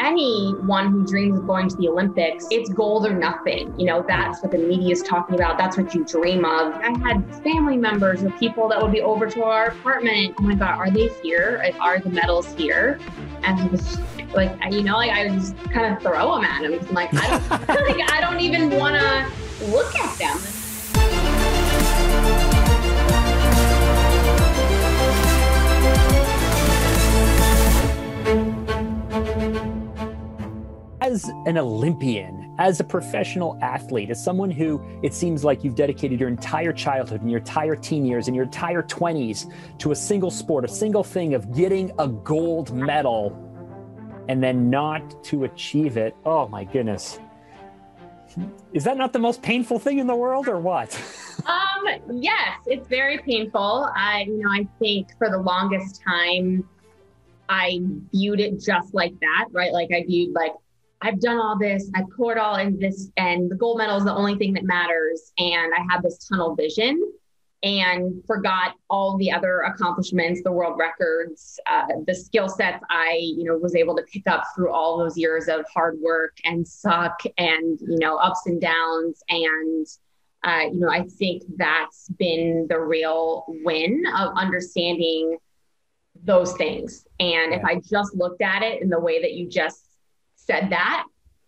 anyone who dreams of going to the Olympics, it's gold or nothing. You know, that's what the media is talking about. That's what you dream of. I had family members or people that would be over to our apartment. Oh my God, are they here? Are the medals here? And I was like, you know, like I would just kind of throw them at him. I'm like, I don't, like, I don't even want to look at them. As an Olympian, as a professional athlete, as someone who it seems like you've dedicated your entire childhood and your entire teen years and your entire 20s to a single sport, a single thing of getting a gold medal and then not to achieve it, oh my goodness. Is that not the most painful thing in the world or what? um, yes, it's very painful. I, you know, I think for the longest time, I viewed it just like that, right? Like I viewed like I've done all this, I've poured all in this, and the gold medal is the only thing that matters. And I had this tunnel vision and forgot all the other accomplishments, the world records, uh, the skill sets I, you know, was able to pick up through all those years of hard work and suck and, you know, ups and downs. And, uh, you know, I think that's been the real win of understanding those things. And yeah. if I just looked at it in the way that you just said that,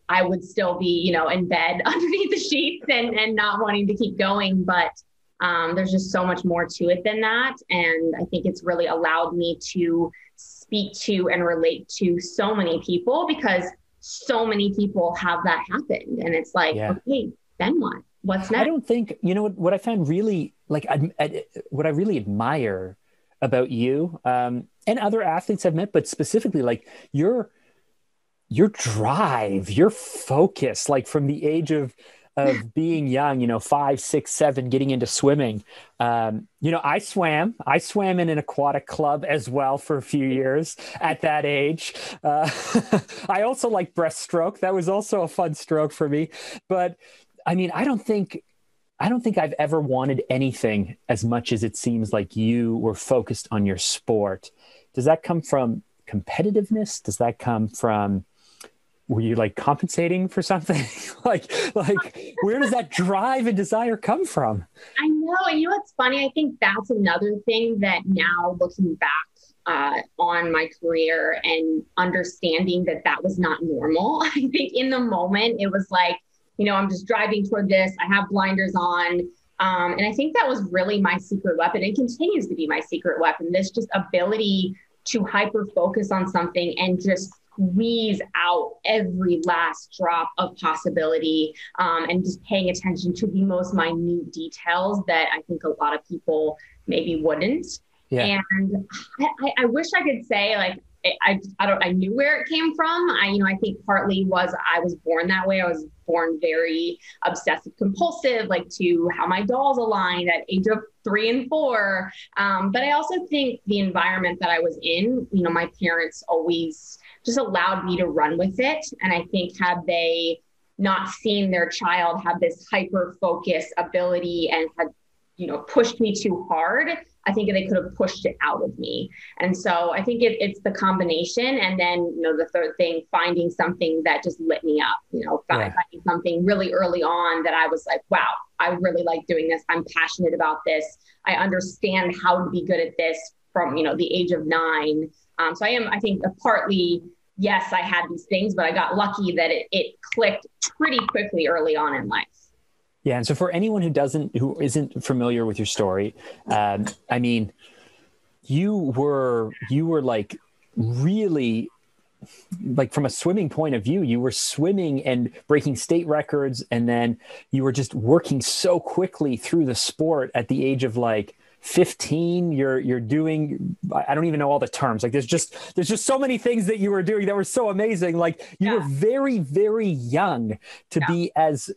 I would still be, you know, in bed underneath the sheets and, and not wanting to keep going. But um, there's just so much more to it than that. And I think it's really allowed me to speak to and relate to so many people because so many people have that happened. And it's like, yeah. okay, then what? What's next? I don't think, you know, what, what I found really like, I, I, what I really admire about you um, and other athletes I've met, but specifically like you're, your drive, your focus, like from the age of of being young, you know, five, six, seven, getting into swimming. Um, you know, I swam. I swam in an aquatic club as well for a few years at that age. Uh, I also like breaststroke. That was also a fun stroke for me. But I mean, I don't think. I don't think I've ever wanted anything as much as it seems like you were focused on your sport. Does that come from competitiveness? Does that come from were you like compensating for something? Like like where does that drive and desire come from? I know and you know what's funny? I think that's another thing that now looking back uh, on my career and understanding that that was not normal i think in the moment it was like you know i'm just driving toward this i have blinders on um, and i think that was really my secret weapon. And continues to be my secret weapon. This just ability to hyper focus on something and just squeeze out every last drop of possibility um, and just paying attention to the most minute details that I think a lot of people maybe wouldn't. Yeah. And I, I wish I could say like I, I don't I knew where it came from. I you know I think partly was I was born that way. I was born very obsessive compulsive, like to how my dolls aligned at age of three and four. Um, but I also think the environment that I was in, you know, my parents always just allowed me to run with it. And I think had they not seen their child have this hyper focus ability and had, you know, pushed me too hard, I think they could have pushed it out of me. And so I think it, it's the combination. And then, you know, the third thing, finding something that just lit me up, you know, finding yeah. something really early on that I was like, wow, I really like doing this. I'm passionate about this. I understand how to be good at this from, you know, the age of nine. Um, so I am, I think, partly yes, I had these things, but I got lucky that it, it clicked pretty quickly early on in life. Yeah, and so for anyone who doesn't, who isn't familiar with your story, um, I mean, you were you were like really like from a swimming point of view you were swimming and breaking state records and then you were just working so quickly through the sport at the age of like 15 you're you're doing i don't even know all the terms. Like there's just there's just so many things that you were doing that were so amazing. Like you yeah. were very very young to yeah. be as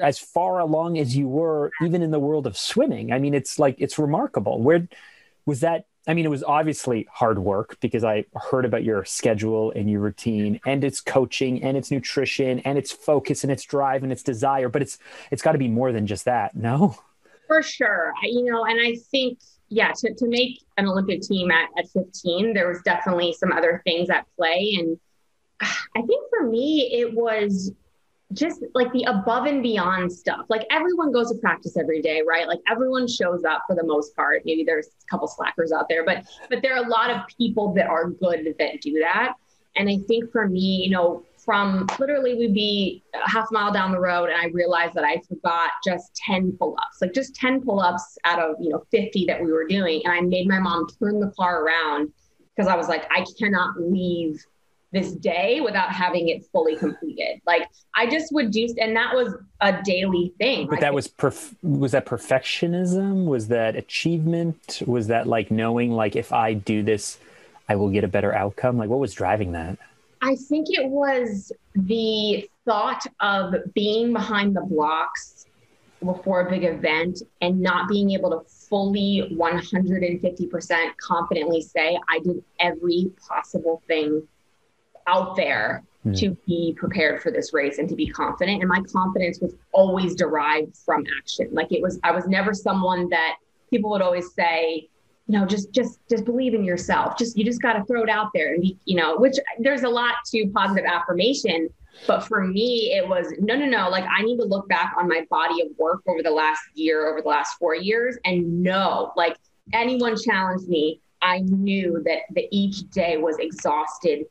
as far along as you were even in the world of swimming. I mean it's like it's remarkable. Where was that i mean it was obviously hard work because i heard about your schedule and your routine and its coaching and its nutrition and its focus and its drive and its desire but it's it's got to be more than just that no for sure. I, you know, and I think, yeah, to, to make an Olympic team at, at 15, there was definitely some other things at play. And I think for me, it was just like the above and beyond stuff. Like everyone goes to practice every day, right? Like everyone shows up for the most part. Maybe there's a couple slackers out there, but but there are a lot of people that are good that do that. And I think for me, you know, from literally we'd be a half mile down the road and I realized that I forgot just 10 pull-ups, like just 10 pull-ups out of, you know, 50 that we were doing. And I made my mom turn the car around because I was like, I cannot leave this day without having it fully completed. Like I just would do, and that was a daily thing. But that was perf- was that perfectionism? Was that achievement? Was that like knowing like if I do this, I will get a better outcome? Like what was driving that? I think it was the thought of being behind the blocks before a big event and not being able to fully 150% confidently say I did every possible thing out there mm. to be prepared for this race and to be confident. And my confidence was always derived from action. Like it was, I was never someone that people would always say, know, just just just believe in yourself. Just you just got to throw it out there and be, you know, which there's a lot to positive affirmation. But for me, it was no, no, no. Like I need to look back on my body of work over the last year, over the last four years, and know, like anyone challenged me, I knew that that each day was exhausted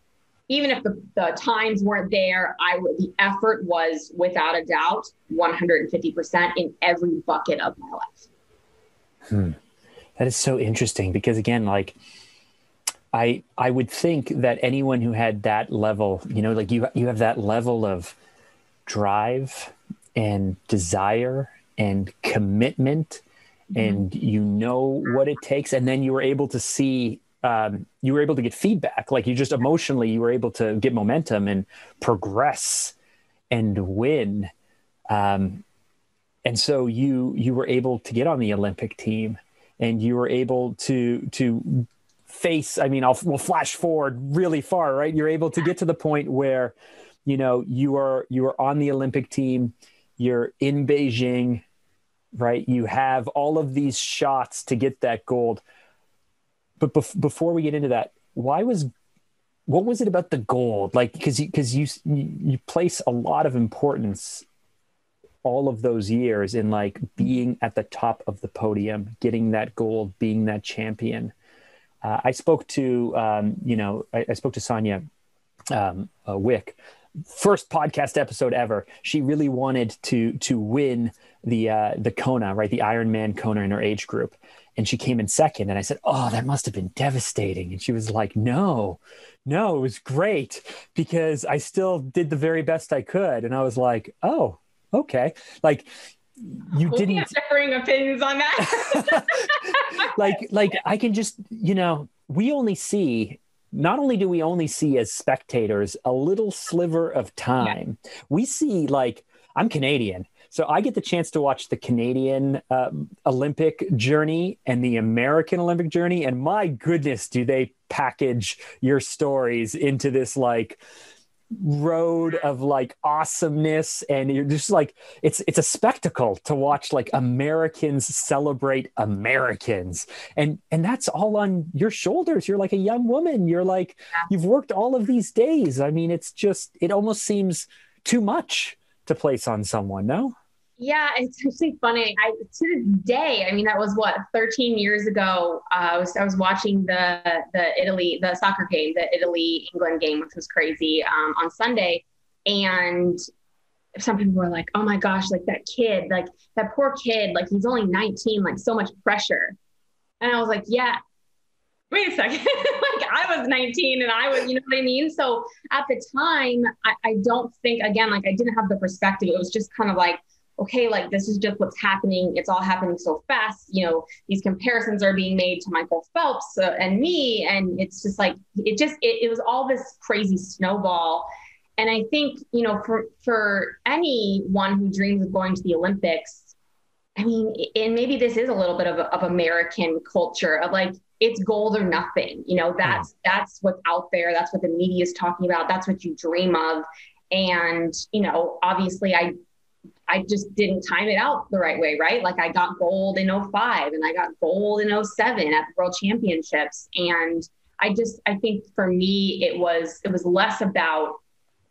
even if the, the times weren't there, I the effort was without a doubt 150% in every bucket of my life. Hmm. That is so interesting because again, like I I would think that anyone who had that level, you know, like you you have that level of drive and desire and commitment mm-hmm. and you know what it takes. And then you were able to see um, you were able to get feedback. Like you just emotionally you were able to get momentum and progress and win. Um, and so you you were able to get on the olympic team and you were able to to face i mean i'll we'll flash forward really far right? You're able to get to the point where you know you are you are on the olympic team you're in beijing right? You have all of these shots to get that gold. But bef- before we get into that, why was what was it about the gold? Like because because you, you you place a lot of importance all of those years in like being at the top of the podium, getting that gold, being that champion. Uh, I spoke to um, you know I, I, spoke to Sonia um, uh, Wick, first podcast episode ever. She really wanted to to win the uh, the Kona, right, the Ironman Kona in her age group, and she came in second and i said oh that must have been devastating. And she was like no no it was great because i still did the very best i could. And i was like oh okay like you we'll didn't differing opinions on that like like i can just you know we only see not only do we only see as spectators a little sliver of time yeah. we see like i'm canadian so I get the chance to watch the Canadian uh, Olympic journey and the American Olympic journey. And my goodness, do they package your stories into this like road of like awesomeness and you're just like it's it's a spectacle to watch like Americans celebrate Americans. And and that's all on your shoulders. You're like a young woman. You're like you've worked all of these days. I mean it's just it almost seems too much to place on someone no yeah, it's actually funny. I to this day, I mean, that was what 13 years ago. Uh, I was I was watching the the Italy the soccer game, the Italy England game, which was crazy um, on Sunday, and some people were like, "Oh my gosh, like that kid, like that poor kid, like he's only 19, like so much pressure." And I was like, "Yeah, wait a second, like I was 19 and I was, you know what I mean? So at the time, I, I don't think, again, like I didn't have the perspective. It was just kind of like, okay, like this is just what's happening. It's all happening so fast. You know, these comparisons are being made to Michael Phelps uh, and me. And it's just like, it just, it, it was all this crazy snowball. And I think, you know, for, for anyone who dreams of going to the Olympics, I mean, and maybe this is a little bit of, of American culture of like, it's gold or nothing. You know, that's, yeah. that's what's out there. That's what the media is talking about. That's what you dream of. And, you know, obviously I I just didn't time it out the right way, right? Like I got gold in 05 and I got gold in 07 at the World Championships. And I just, I think for me, it was, it was less about,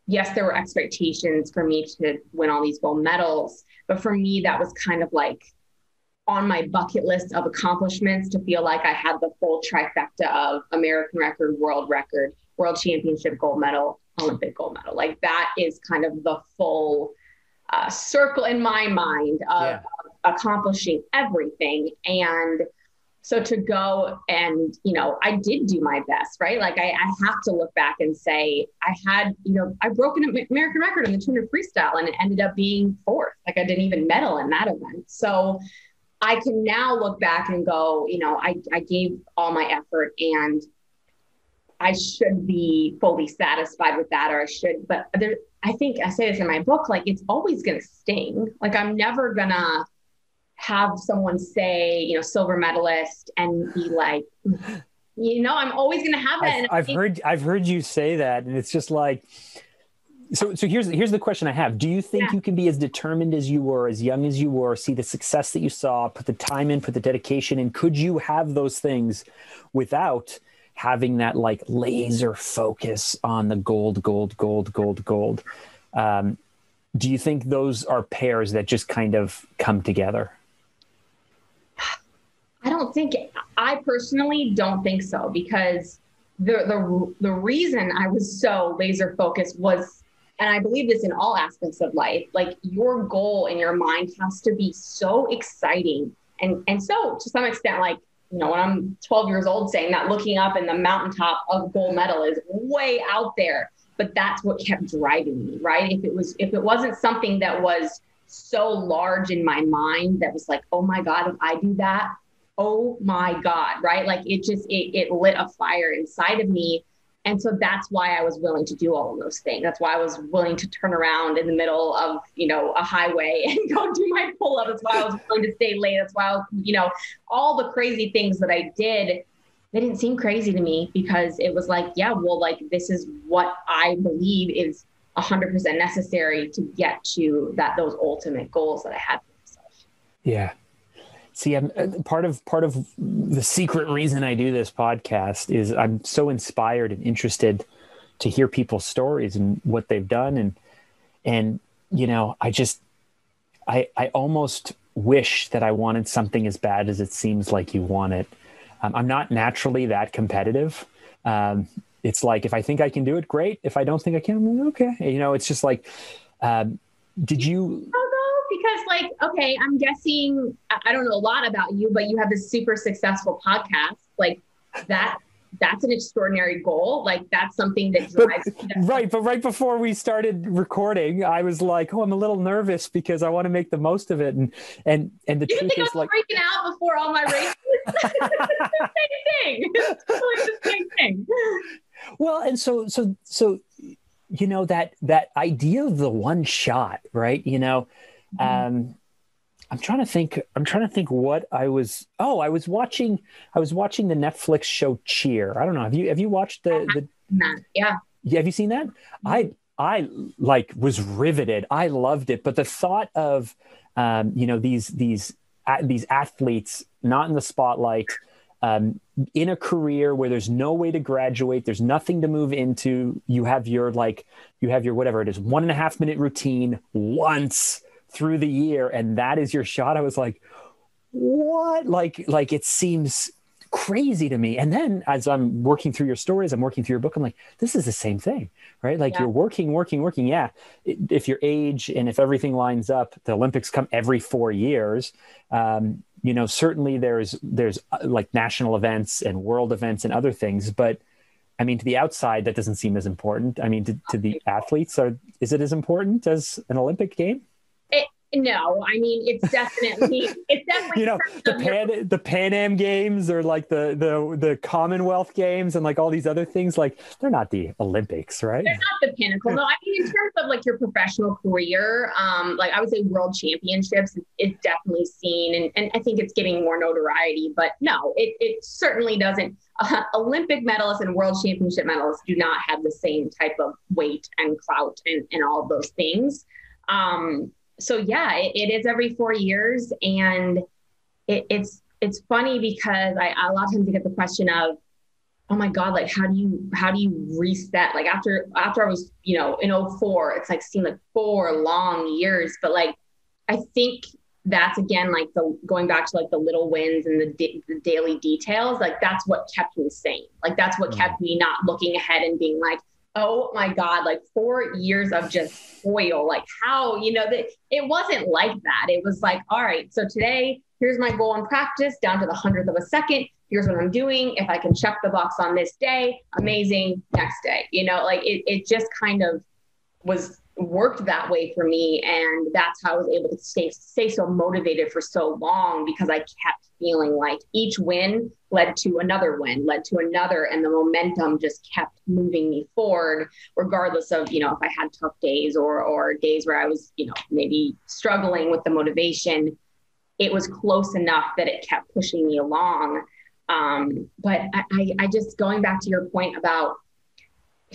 yes, there were expectations for me to win all these gold medals. But for me, that was kind of like on my bucket list of accomplishments to feel like I had the full trifecta of American record, world record, world championship gold medal, Olympic gold medal. Like that is kind of the full uh, circle in my mind of, yeah. accomplishing everything. And so to go and, you know, I did do my best, right? Like I, I, have to look back and say, I had, you know, I broke an American record in the 200 freestyle and it ended up being fourth. Like I didn't even medal in that event. So I can now look back and go, you know, I, I gave all my effort and I should be fully satisfied with that, or I should, but there, I think I say this in my book, like it's always going to sting. Like I'm never going to have someone say, you know, silver medalist and be like, you know, I'm always going to have that. I've, I've think- heard, I've heard you say that. And it's just like, so, so here's here's the question I have. Do you think yeah. you can be as determined as you were, as young as you were, see the success that you saw, put the time in, put the dedication in? Could you have those things without having that like laser focus on the gold, gold, gold, gold, gold. Um, do you think those are pairs that just kind of come together? I don't think I personally don't think so because the the the reason I was so laser focused was and I believe this in all aspects of life like your goal in your mind has to be so exciting and and so to some extent like you know, when I'm 12 years old saying that looking up in the mountaintop of gold medal is way out there. But that's what kept driving me, right? If it was, if it wasn't something that was so large in my mind that was like, oh my God, if I do that, oh my God, right? Like it just, it, it lit a fire inside of me and so that's why I was willing to do all of those things. That's why I was willing to turn around in the middle of, you know, a highway and go do my pull up. That's why I was willing to stay late. That's why was, you know, all the crazy things that I did, they didn't seem crazy to me because it was like, yeah, well, like this is what I believe is 100% necessary to get to that those ultimate goals that I had for myself. Yeah. See, I'm uh, part of part of the secret reason I do this podcast is I'm so inspired and interested to hear people's stories and what they've done and and you know, I just I I almost wish that I wanted something as bad as it seems like you want it. Um, I'm not naturally that competitive. Um, it's like if I think I can do it, great. If I don't think I can, okay. You know, it's just like, um, did you? Because like okay i'm guessing i don't know a lot about you but you have this super successful podcast. Like that that's an extraordinary goal. Like that's something that drives but, right but right before we started recording i was like oh i'm a little nervous because i want to make the most of it. And and and the you truth is I'm like freaking out before all my races? The same thing. It's the same thing. Well and so so so you know that that idea of the one shot right? You know. Um, I'm trying to think. I'm trying to think what I was. Oh, I was watching. I was watching the Netflix show Cheer. I don't know. Have you Have you watched the the? Yeah. Yeah. Have you seen that? Mm-hmm. I I like was riveted. I loved it. But the thought of, um, you know, these these these athletes not in the spotlight, um, in a career where there's no way to graduate, there's nothing to move into. You have your like, you have your whatever it is, one and a half minute routine once through the year and that is your shot. I was like what? Like like it seems crazy to me. And then as i'm working through your stories i'm working through your book i'm like this is the same thing right? Like yeah. you're working working working. Yeah if your age and if everything lines up the olympics come every four years. Um, you know certainly there's there's uh, like national events and world events and other things but I mean, to the outside, that doesn't seem as important. I mean, to, to the athletes, are is it as important as an Olympic game? No, I mean it's definitely it's definitely you know the Pan your... the Pan Am games or like the the the Commonwealth games and like all these other things like they're not the Olympics, right? They're not the pinnacle. No, I mean in terms of like your professional career, um, like I would say World Championships is definitely seen, and and I think it's getting more notoriety. But no, it it certainly doesn't. Uh, Olympic medalists and World Championship medalists do not have the same type of weight and clout and and all of those things. Um, so yeah, it, it is every four years, and it, it's it's funny because I a lot of times I get the question of, oh my god, like how do you how do you reset? Like after after I was you know in 04, it's like seemed like four long years, but like I think that's again like the going back to like the little wins and the, the daily details like that's what kept me sane like that's what mm-hmm. kept me not looking ahead and being like oh my god like four years of just toil like how you know that it wasn't like that. It was like all right so today here's my goal in practice down to the hundredth of a second. Here's what i'm doing. If i can check the box on this day amazing next day. You know like it, it just kind of was worked that way for me and that's how i was able to stay stay so motivated for so long because i kept feeling like each win led to another win led to another and the momentum just kept moving me forward regardless of you know if i had tough days or or days where i was you know maybe struggling with the motivation it was close enough that it kept pushing me along. Um, but I, I, I just going back to your point about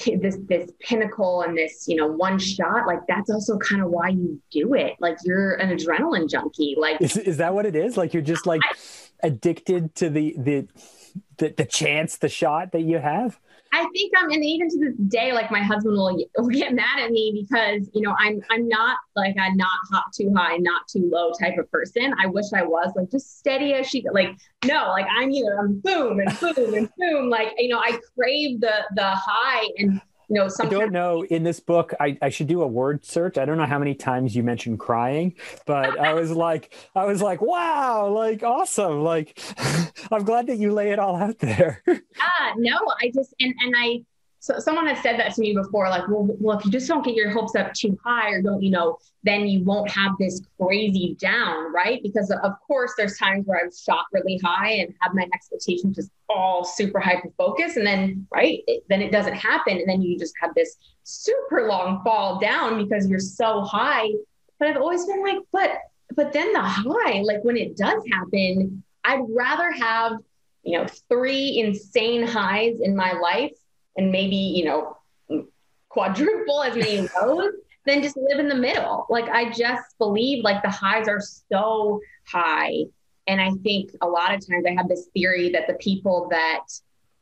this this pinnacle and this you know one shot like that's also kind of why you do it. Like you're an adrenaline junkie. Like is, is that what it is? Like you're just like I, addicted to the, the the the chance the shot that you have I think I'm, and even to this day, like my husband will, will get mad at me because you know I'm I'm not like a not hot too high, not too low type of person. I wish I was like just steady as she like no, like I'm either I'm boom and boom and boom. Like you know I crave the the high and you know, I don't know. In this book, I, I should do a word search. I don't know how many times you mentioned crying, but I was like, I was like, wow, like awesome. Like, I'm glad that you lay it all out there. Ah, uh, no, I just and and I so someone has said that to me before, like, well, well, if you just don't get your hopes up too high or don't, you know, then you won't have this crazy down, right? Because of course there's times where I've shot really high and have my expectations just all super hyper focused. And then, right, it, then it doesn't happen. And then you just have this super long fall down because you're so high. But I've always been like, but but then the high, like when it does happen, I'd rather have, you know, three insane highs in my life and maybe, you know, quadruple as many lows than just live in the middle. Like I just believe like the highs are so high. And I think a lot of times I have this theory that the people that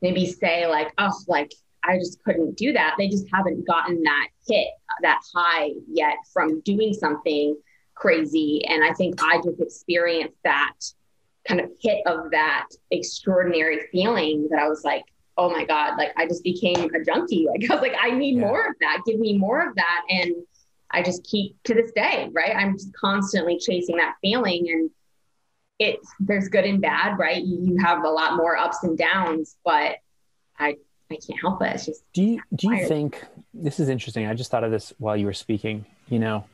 maybe say like, oh, like I just couldn't do that. They just haven't gotten that hit, that high yet from doing something crazy. And I think I just experienced that kind of hit of that extraordinary feeling that I was like, oh my God, like I just became a junkie. Like I was like, I need yeah. more of that. Give me more of that. And I just keep to this day, right? I'm just constantly chasing that feeling. And it there's good and bad, right? You, you have a lot more ups and downs, but I I can't help it. It's just do you do you think this is interesting? I just thought of this while you were speaking. You know,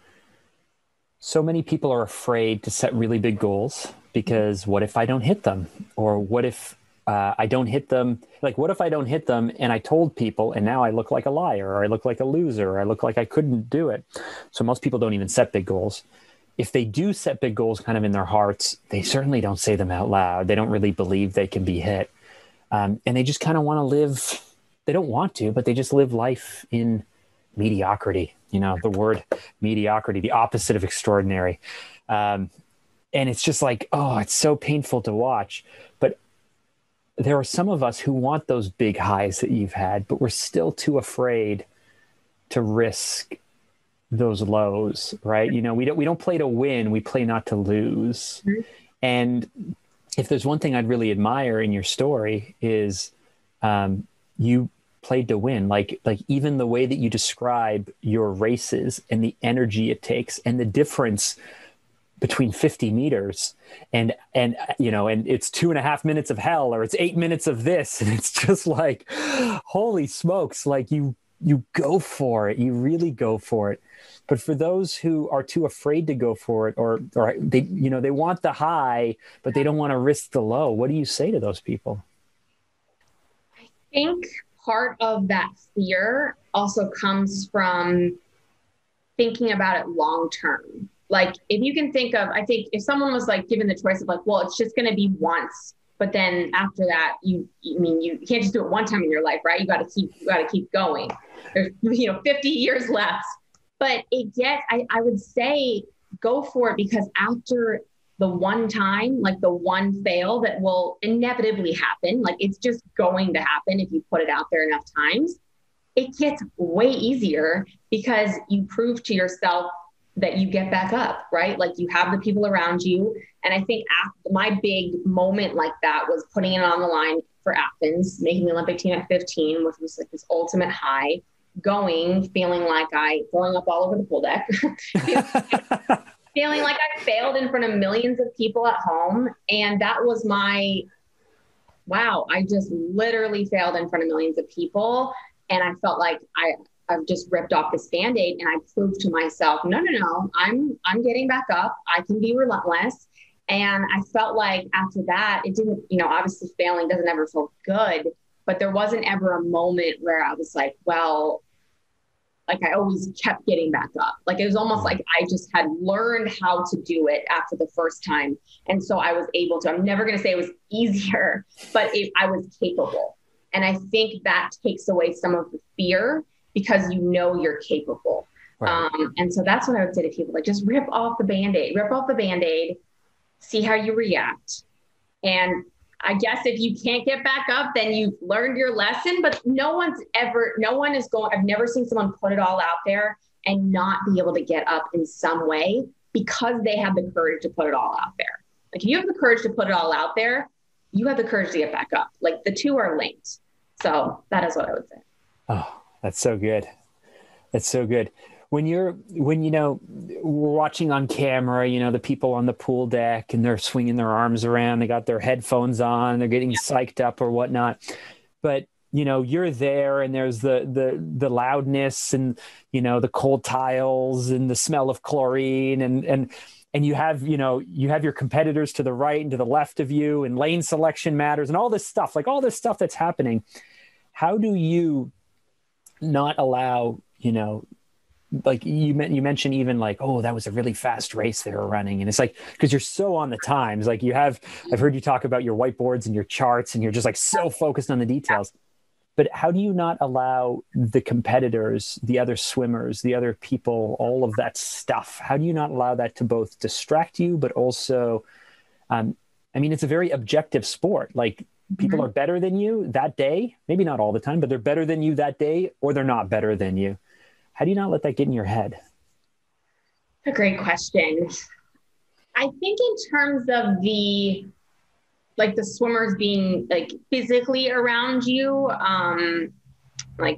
so many people are afraid to set really big goals because mm-hmm. what if I don't hit them? Or what if uh, I don't hit them. Like, what if I don't hit them and I told people and now I look like a liar or I look like a loser or I look like I couldn't do it? So, most people don't even set big goals. If they do set big goals kind of in their hearts, they certainly don't say them out loud. They don't really believe they can be hit. Um, and they just kind of want to live, they don't want to, but they just live life in mediocrity. You know, the word mediocrity, the opposite of extraordinary. Um, and it's just like, oh, it's so painful to watch. There are some of us who want those big highs that you've had, but we're still too afraid to risk those lows, right? You know, we don't we don't play to win, we play not to lose. Mm-hmm. And if there's one thing I'd really admire in your story is um, you played to win. Like like even the way that you describe your races and the energy it takes and the difference between 50 meters and and you know and it's two and a half minutes of hell or it's eight minutes of this. And it's just like holy smokes like you you go for it. You really go for it. But for those who are too afraid to go for it or or they you know they want the high but they don't want to risk the low what do you say to those people? I think part of that fear also comes from thinking about it long term like if you can think of i think if someone was like given the choice of like well it's just going to be once but then after that you i mean you can't just do it one time in your life right? You got to keep you got to keep going. There's you know 50 years left. But it gets I, I would say go for it because after the one time, like the one fail that will inevitably happen, like it's just going to happen if you put it out there enough times, it gets way easier because you prove to yourself that you get back up, right? Like you have the people around you. And I think after my big moment like that was putting it on the line for Athens, making the Olympic team at 15, which was like this ultimate high, going, feeling like I throwing up all over the pool deck, feeling like I failed in front of millions of people at home. And that was my wow, I just literally failed in front of millions of people. And I felt like I I've just ripped off this band-aid and I proved to myself, no, no, no, I'm I'm getting back up. I can be relentless. And I felt like after that, it didn't, you know, obviously failing doesn't ever feel good, but there wasn't ever a moment where I was like, well, like I always kept getting back up. Like it was almost mm-hmm. like I just had learned how to do it after the first time. And so I was able to, I'm never going to say it was easier, but it, I was capable. And I think that takes away some of the fear because you know you're capable. Right. Um, and so that's what I would say to people like just rip off the band aid, rip off the band aid, see how you react. And I guess if you can't get back up, then you've learned your lesson. But no one's ever, no one is going, I've never seen someone put it all out there and not be able to get up in some way because they have the courage to put it all out there. Like if you have the courage to put it all out there, you have the courage to get back up. Like the two are linked. So that is what I would say. Oh, that's so good. That's so good. When you're when you know we're watching on camera, you know the people on the pool deck and they're swinging their arms around. They got their headphones on. They're getting psyched up or whatnot. But you know you're there and there's the the the loudness and you know the cold tiles and the smell of chlorine and and and you have you know you have your competitors to the right and to the left of you and lane selection matters and all this stuff like all this stuff that's happening how do you not allow you know like you meant you mentioned even like oh that was a really fast race they were running. And it's like because you're so on the times like you have i've heard you talk about your whiteboards and your charts and you're just like so focused on the details. But how do you not allow the competitors the other swimmers the other people all of that stuff? How do you not allow that to both distract you but also um, i mean it's a very objective sport. Like people mm-hmm. are better than you that day maybe not all the time but they're better than you that day or they're not better than you. How do you not let that get in your head? A great question. I think in terms of the like the swimmers being like physically around you um like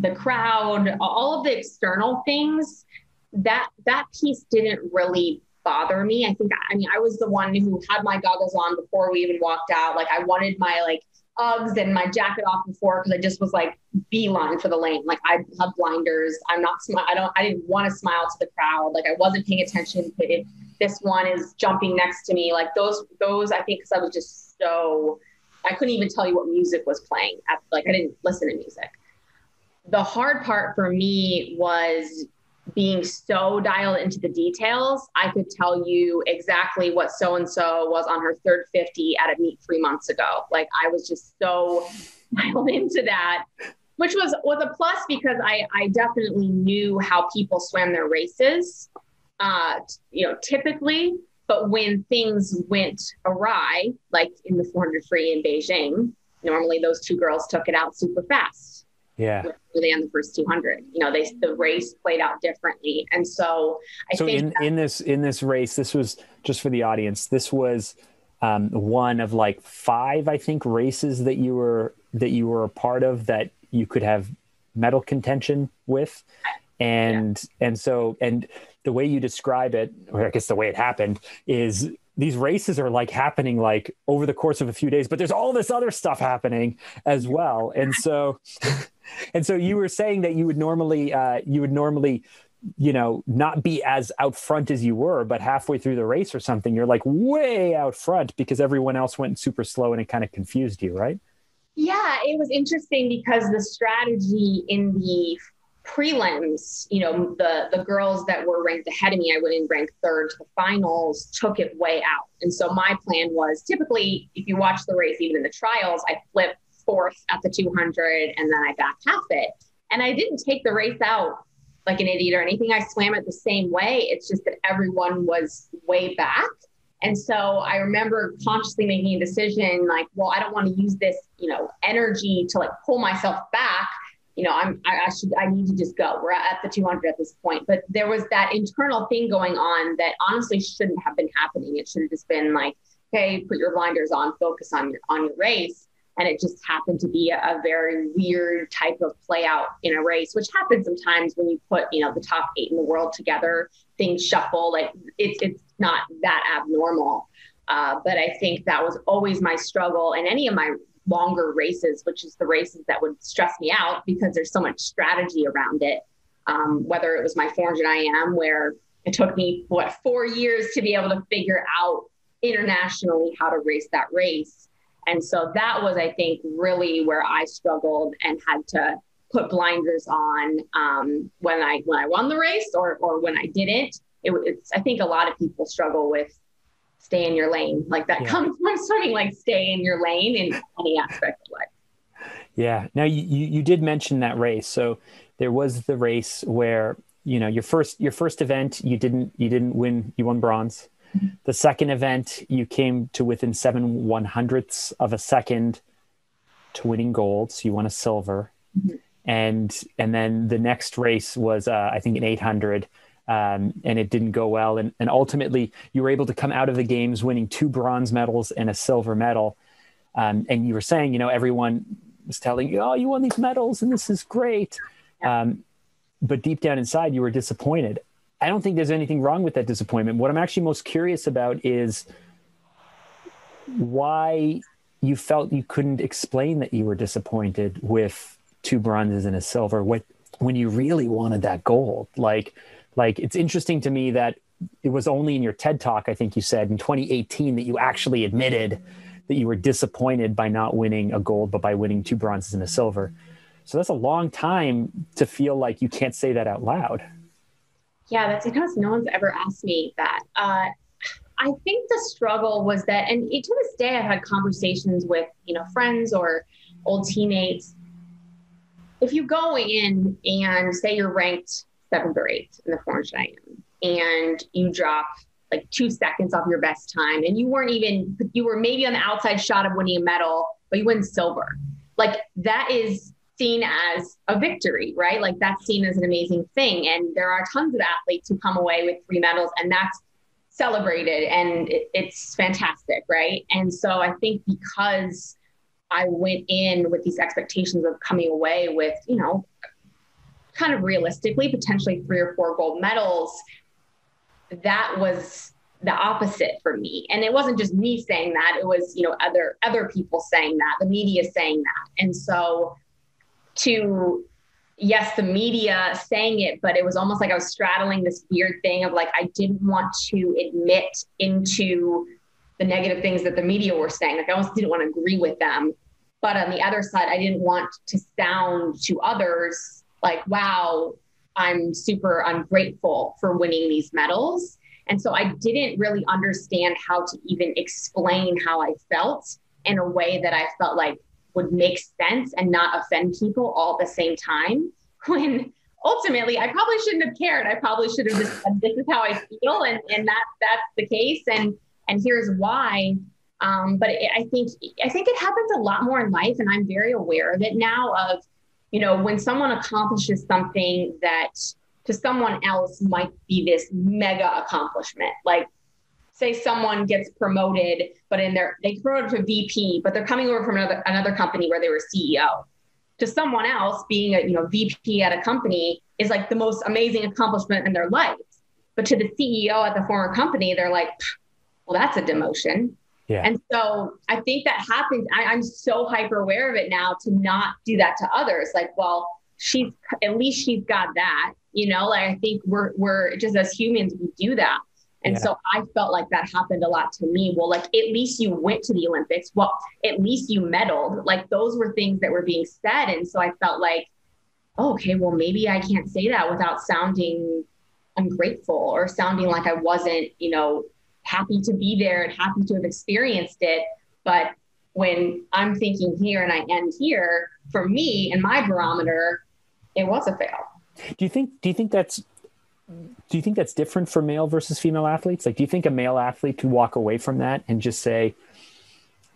the crowd all of the external things that that piece didn't really bother me. I think, I mean, I was the one who had my goggles on before we even walked out. Like, I wanted my like Uggs and my jacket off before because I just was like beeline for the lane. Like, I have blinders. I'm not, smi- I don't, I didn't want to smile to the crowd. Like, I wasn't paying attention if this one is jumping next to me. Like, those, those, I think, because I was just so, I couldn't even tell you what music was playing. At, like, I didn't listen to music. The hard part for me was being so dialed into the details, I could tell you exactly what so and so was on her third 50 at a meet three months ago. Like I was just so dialed into that, which was was a plus because I I definitely knew how people swam their races. Uh, you know, typically, but when things went awry, like in the 400 free in Beijing, normally those two girls took it out super fast yeah. Really on the first 200 you know they the race played out differently. And so i so think in, that, in this in this race this was just for the audience this was um, one of like five i think races that you were that you were a part of that you could have medal contention with. And yeah. and so and the way you describe it or i guess the way it happened is these races are like happening like over the course of a few days but there's all this other stuff happening as well. And so and so you were saying that you would normally uh, you would normally you know not be as out front as you were but halfway through the race or something you're like way out front because everyone else went super slow and it kind of confused you right yeah it was interesting because the strategy in the prelims, you know, the the girls that were ranked ahead of me, I went in ranked third to the finals, took it way out. And so my plan was typically, if you watch the race, even in the trials, I flip fourth at the 200 and then I back half it. And I didn't take the race out like an idiot or anything. I swam it the same way. It's just that everyone was way back. And so I remember consciously making a decision like, well, I don't want to use this, you know, energy to like pull myself back. You know, I'm, I, I should, I need to just go. We're at the 200 at this point. But there was that internal thing going on that honestly shouldn't have been happening. It should have just been like, okay, put your blinders on, focus on your, on your race and it just happened to be a, a, very weird type of play out in a race which happens sometimes when you put you know the top eight in the world together things shuffle like it's it's not that abnormal. Uh, but i think that was always my struggle in any of my longer races which is the races that would stress me out because there's so much strategy around it. Um, whether it was my 400 im where it took me what four years to be able to figure out internationally how to race that race and so that was, I think, really where I struggled and had to put blinders on um, when I when I won the race or or when I didn't. It, it's I think a lot of people struggle with stay in your lane. Like that yeah. comes from swimming, like stay in your lane in any aspect of life. Yeah. Now you, you you did mention that race. So there was the race where you know your first your first event you didn't you didn't win you won bronze the second event, you came to within seven one hundredths of a second to winning gold. So you won a silver. Mm-hmm. And and then the next race was uh, I think an 800, um, and it didn't go well. And and ultimately you were able to come out of the games winning two bronze medals and a silver medal. Um, and you were saying, you know, everyone was telling you, oh, you won these medals and this is great. Um, but deep down inside, you were disappointed. I don't think there's anything wrong with that disappointment. What I'm actually most curious about is why you felt you couldn't explain that you were disappointed with two bronzes and a silver what, when you really wanted that gold. Like, like it's interesting to me that it was only in your TED talk, I think you said in 2018, that you actually admitted that you were disappointed by not winning a gold, but by winning two bronzes and a silver. So that's a long time to feel like you can't say that out loud. Yeah, that's because no one's ever asked me that. Uh, I think the struggle was that, and to this day, I've had conversations with you know friends or old teammates. If you go in and say you're ranked seventh or eighth in the 400 IM, and you drop like two seconds off your best time, and you weren't even you were maybe on the outside shot of winning a medal, but you win silver. Like that is seen as a victory, right? Like that's seen as an amazing thing. And there are tons of athletes who come away with three medals, and that's celebrated and it, it's fantastic, right? And so I think because I went in with these expectations of coming away with, you know, kind of realistically, potentially three or four gold medals, that was the opposite for me and it wasn't just me saying that it was you know other other people saying that the media saying that and so to yes, the media saying it, but it was almost like I was straddling this weird thing of like I didn't want to admit into the negative things that the media were saying. Like I almost didn't want to agree with them. But on the other side, I didn't want to sound to others like, wow, I'm super ungrateful for winning these medals. And so I didn't really understand how to even explain how I felt in a way that I felt like would make sense and not offend people all at the same time when ultimately I probably shouldn't have cared. I probably should have just said, this is how I feel and, and that that's the case and and here's why. Um, but it, I think I think it happens a lot more in life and I'm very aware of it now of, you know, when someone accomplishes something that to someone else might be this mega accomplishment. Like say someone gets promoted, but in their they promoted to VP, but they're coming over from another another company where they were CEO. To someone else, being a you know VP at a company is like the most amazing accomplishment in their life. But to the CEO at the former company, they're like, well, that's a demotion. Yeah. And so I think that happens. I, I'm so hyper aware of it now to not do that to others. Like, well, she's at least she's got that. You know, like I think we're we're just as humans we do that. And yeah. so I felt like that happened a lot to me. Well, like at least you went to the Olympics. Well, at least you medaled. Like those were things that were being said. And so I felt like, oh, okay, well, maybe I can't say that without sounding ungrateful or sounding like I wasn't, you know, happy to be there and happy to have experienced it. But when I'm thinking here and I end here, for me and my barometer, it was a fail. Do you think? Do you think that's? Do you think that's different for male versus female athletes? Like, do you think a male athlete can walk away from that and just say,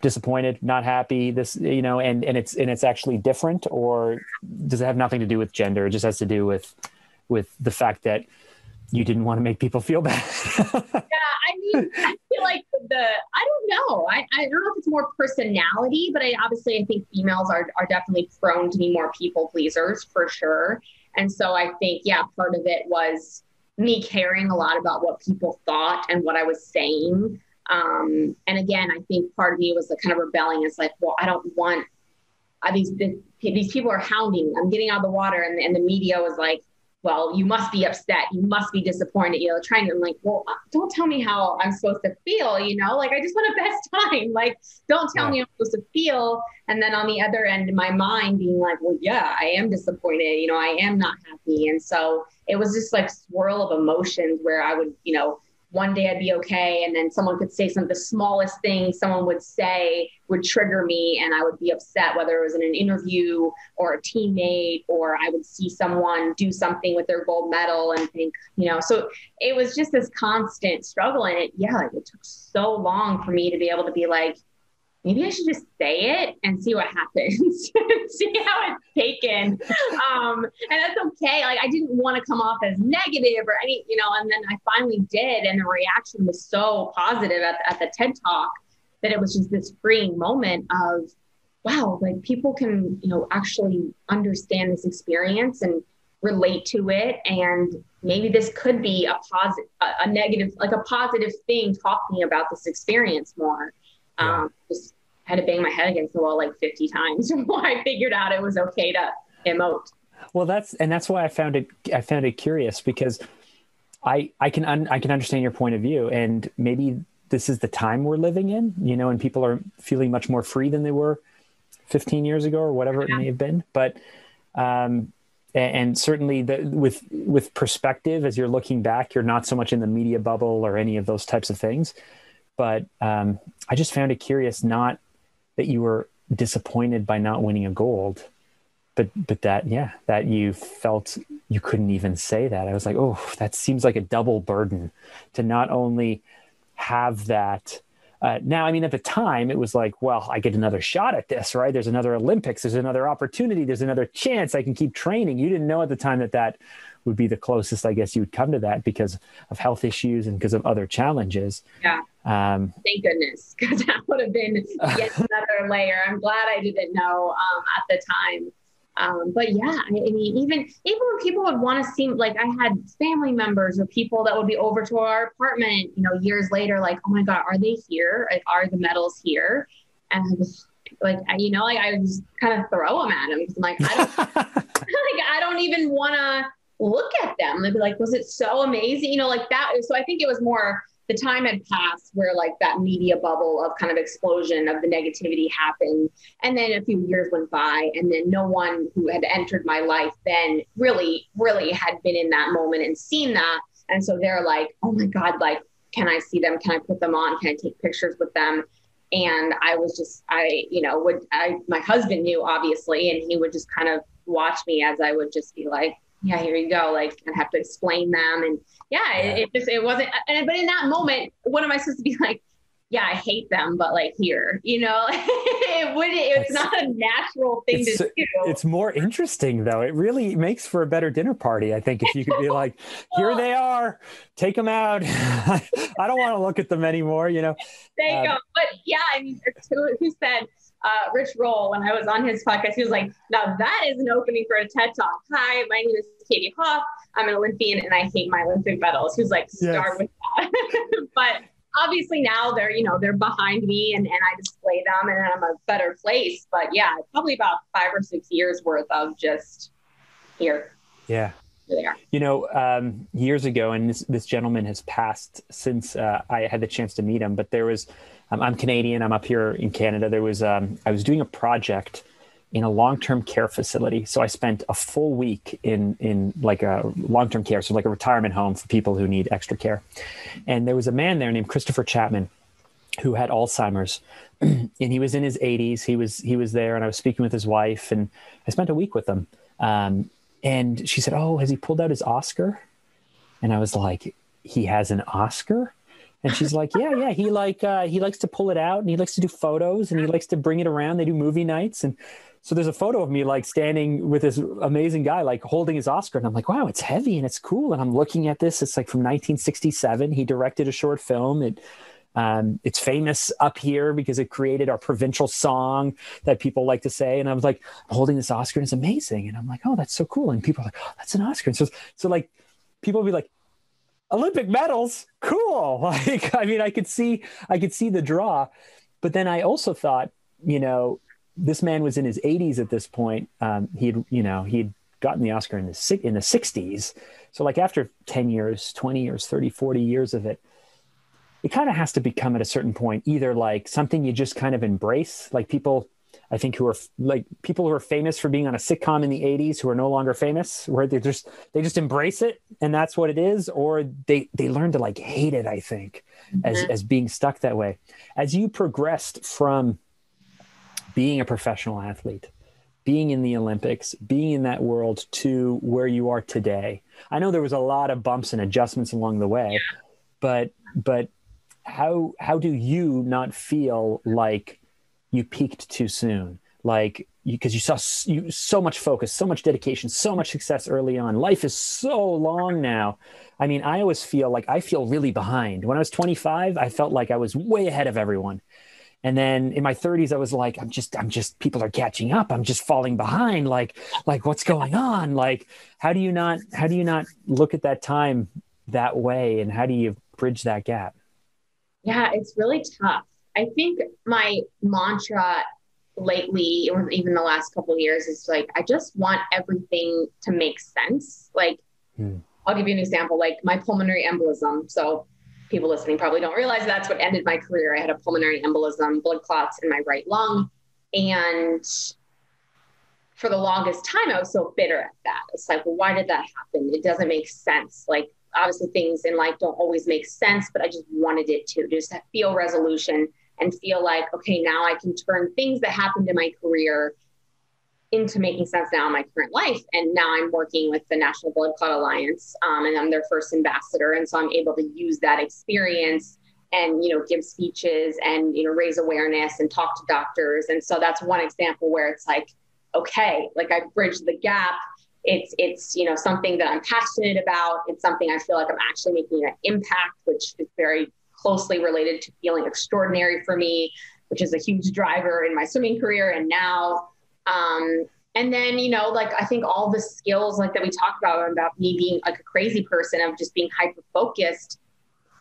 disappointed, not happy, this, you know, and and it's and it's actually different, or does it have nothing to do with gender? It just has to do with with the fact that you didn't want to make people feel bad. yeah, I mean, I feel like the I don't know. I, I don't know if it's more personality, but I obviously I think females are are definitely prone to be more people pleasers for sure. And so I think, yeah, part of it was me caring a lot about what people thought and what I was saying. Um, and again, I think part of me was the kind of rebelling. It's like, well, I don't want uh, these, these people are hounding. I'm getting out of the water, and, and the media was like, well, you must be upset. You must be disappointed. You know, trying to, I'm like, well, uh, don't tell me how I'm supposed to feel. You know, like I just want a best time. Like, don't tell yeah. me I'm supposed to feel. And then on the other end, my mind being like, well, yeah, I am disappointed. You know, I am not happy. And so it was just like swirl of emotions where I would, you know, one day I'd be okay. And then someone could say some of the smallest thing someone would say would trigger me and I would be upset, whether it was in an interview or a teammate, or I would see someone do something with their gold medal and think, you know, so it was just this constant struggle. And it, yeah, like it took so long for me to be able to be like, maybe I should just say it and see what happens, see how it's taken. Um, and that's okay. Like I didn't want to come off as negative or any, you know, and then I finally did. And the reaction was so positive at, at the TED talk that it was just this freeing moment of, wow, like people can, you know, actually understand this experience and relate to it. And maybe this could be a positive, a negative, like a positive thing talking about this experience more. Yeah. Um, just had to bang my head against the wall like 50 times before I figured out it was okay to emote. Well, that's and that's why I found it I found it curious because I I can un, I can understand your point of view and maybe this is the time we're living in, you know, and people are feeling much more free than they were 15 years ago or whatever yeah. it may have been. But um, and certainly the, with with perspective as you're looking back, you're not so much in the media bubble or any of those types of things. But um, I just found it curious not that you were disappointed by not winning a gold, but but that yeah that you felt you couldn't even say that. I was like, oh, that seems like a double burden to not only have that. Uh, now, I mean, at the time, it was like, well, I get another shot at this, right? There's another Olympics, there's another opportunity, there's another chance I can keep training. You didn't know at the time that that would be the closest, I guess, you would come to that because of health issues and because of other challenges. Yeah. Um, Thank goodness, because that would have been yet another layer. I'm glad I didn't know um, at the time. Um, but yeah, I mean, even even when people would want to seem like I had family members or people that would be over to our apartment, you know, years later, like, oh my god, are they here? Are the medals here? And I was like, you know, like I would just kind of throw them at them because I'm like, I don't, like I don't even want to look at them. They'd be like, was it so amazing? You know, like that. So I think it was more the time had passed where like that media bubble of kind of explosion of the negativity happened. And then a few years went by, and then no one who had entered my life then really, really had been in that moment and seen that. And so they're like, oh my God, like, can I see them? Can I put them on? Can I take pictures with them? And I was just, I, you know, would I, my husband knew obviously, and he would just kind of watch me as I would just be like, yeah, here you go. Like, I have to explain them. And yeah, yeah. It, it, just, it wasn't, and, but in that moment, what am I supposed to be like? Yeah, I hate them, but like here, you know, it would it's, it's not a natural thing to do. It's more interesting though. It really makes for a better dinner party. I think if you could be like, here they are, take them out. I don't want to look at them anymore, you know. There you um, go. But yeah, I mean, who, who said, uh, Rich Roll, when I was on his podcast, he was like, now that is an opening for a TED Talk. Hi, my name is Katie Hoff. I'm an Olympian and I hate my Olympic medals. He was like, start yes. with that. but obviously now they're, you know, they're behind me and, and I display them and I'm a better place. But yeah, probably about five or six years worth of just here. Yeah. There. You know, um, years ago, and this, this gentleman has passed since uh, I had the chance to meet him, but there was um, I'm Canadian. I'm up here in Canada. There was um, I was doing a project in a long-term care facility. So I spent a full week in in like a long-term care, so like a retirement home for people who need extra care. And there was a man there named Christopher Chapman who had Alzheimer's, and he was in his 80s. He was he was there, and I was speaking with his wife, and I spent a week with him. Um, and she said, "Oh, has he pulled out his Oscar?" And I was like, "He has an Oscar?" And she's like, "Yeah, yeah. He like uh, he likes to pull it out, and he likes to do photos, and he likes to bring it around. They do movie nights, and so there's a photo of me like standing with this amazing guy, like holding his Oscar, and I'm like, wow, it's heavy and it's cool. And I'm looking at this. It's like from 1967. He directed a short film. It um, it's famous up here because it created our provincial song that people like to say. And I was like, holding this Oscar and it's amazing. And I'm like, oh, that's so cool. And people are like, oh, that's an Oscar. And so, so like, people will be like, Olympic medals, cool. Like, I mean, I could see, I could see the draw. But then I also thought, you know, this man was in his 80s at this point. Um, he had, you know, he had gotten the Oscar in the in the 60s. So like after 10 years, 20 years, 30, 40 years of it, it kind of has to become at a certain point either like something you just kind of embrace like people i think who are like people who are famous for being on a sitcom in the 80s who are no longer famous where they just they just embrace it and that's what it is or they they learn to like hate it i think mm-hmm. as as being stuck that way as you progressed from being a professional athlete being in the olympics being in that world to where you are today i know there was a lot of bumps and adjustments along the way but but how how do you not feel like you peaked too soon. Like because you, you, saw you, so much focus so much dedication so much success early on. Life is so long now. I mean i always feel like i feel really behind. When i was 25 i felt like i was way ahead of everyone. And then in my 30s i was like i'm just i'm just people are catching up. I'm just falling behind. Like like what's going on? Like how do you not how do you not look at that time that way? And how do you bridge that gap? Yeah, it's really tough. I think my mantra lately, or even the last couple years, is like I just want everything to make sense. Like, hmm. I'll give you an example. Like my pulmonary embolism. So people listening probably don't realize that's what ended my career. I had a pulmonary embolism, blood clots in my right lung, and for the longest time, I was so bitter at that. It's like, well, why did that happen? It doesn't make sense. Like obviously things in life don't always make sense, but I just wanted it to just feel resolution and feel like, okay, now I can turn things that happened in my career into making sense now in my current life. And now I'm working with the National Blood Clot Alliance, um, and I'm their first ambassador. And so I'm able to use that experience and you know give speeches and you know raise awareness and talk to doctors. And so that's one example where it's like, okay, like I bridged the gap it's it's you know something that I'm passionate about. It's something I feel like I'm actually making an impact, which is very closely related to feeling extraordinary for me, which is a huge driver in my swimming career and now. Um, and then you know like i think all the skills like that we talked about about me being like a crazy person of just being hyper focused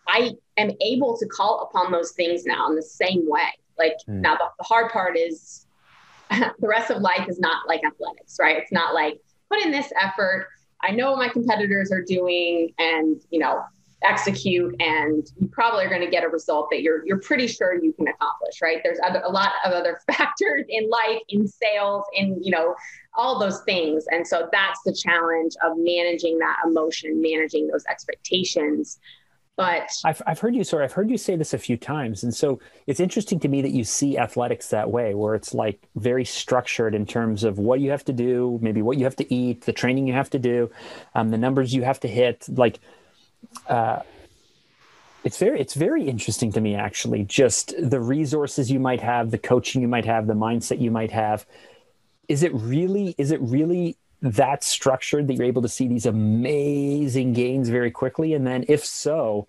i am able to call upon those things now in the same way like mm. now the, the hard part is the rest of life is not like athletics right it's not like put in this effort. I know what my competitors are doing and, you know, execute and you probably are going to get a result that you're you're pretty sure you can accomplish right? There's other, a lot of other factors in life in sales in you know all those things. And so that's the challenge of managing that emotion managing those expectations. But I've, I've heard you sorry i've heard you say this a few times. And so it's interesting to me that you see athletics that way where it's like very structured in terms of what you have to do maybe what you have to eat the training you have to do um, the numbers you have to hit. Like uh, it's very it's very interesting to me actually just the resources you might have the coaching you might have the mindset you might have is it really is it really that structured that you're able to see these amazing gains very quickly? And then if so,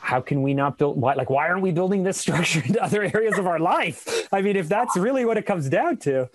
how can we not build why like why aren't we building this structure into other areas of our life? I mean, if that's really what it comes down to.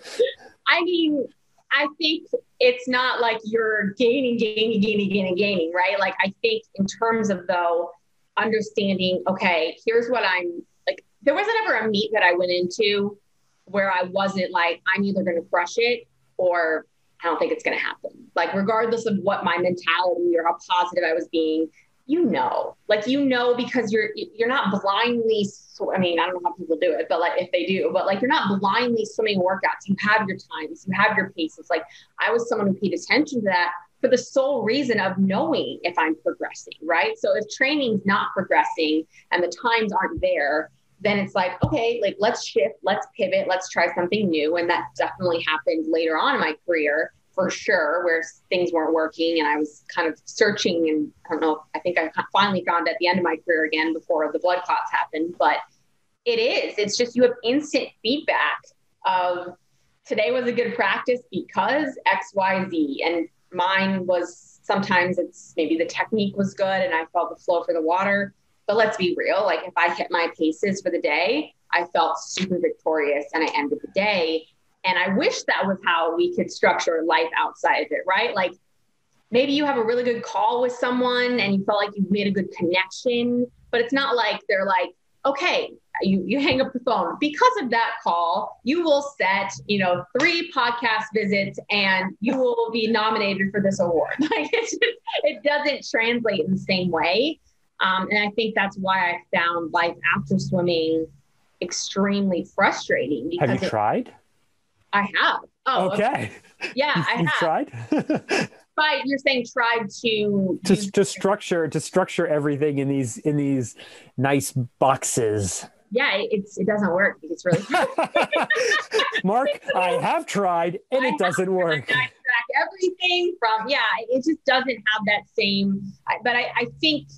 I mean, I think it's not like you're gaining, gaining, gaining, gaining, gaining, right? Like I think in terms of though understanding, okay, here's what I'm like. There wasn't ever a meet that I went into where I wasn't like, I'm either going to crush it or I don't think it's going to happen. Like, regardless of what my mentality or how positive I was being, you know, like you know because you're you're not blindly. Sw- I mean, I don't know how people do it, but like if they do, but like you're not blindly swimming workouts. You have your times, you have your paces. Like I was someone who paid attention to that for the sole reason of knowing if I'm progressing, right? So if training's not progressing and the times aren't there, then it's like, okay, like let's shift, let's pivot, let's try something new. And that definitely happened later on in my career. For sure where things weren't working and I was kind of searching and I don't know, I think I finally found at the end of my career again before the blood clots happened, but it is, it's just you have instant feedback of today was a good practice because XYZ and mine was sometimes it's maybe the technique was good and I felt the flow for the water. But let's be real, like if I hit my paces for the day, I felt super victorious and I ended the day. And I wish that was how we could structure life outside of it, right? Like maybe you have a really good call with someone and you felt like you made a good connection, but it's not like they're like, okay, you, you hang up the phone. Because of that call, you will set, you know, three podcast visits and you will be nominated for this award. Like it's just, it doesn't translate in the same way. Um, and I think that's why I found life after swimming extremely frustrating. Because have you it, tried? I have. Oh, okay. okay. Yeah, I have. tried. But you're saying tried to to, to structure to structure everything in these in these nice boxes. Yeah, it's it doesn't work. It's really Mark. I have tried and I it doesn't work. Everything from yeah. It just doesn't have that same. But I, I think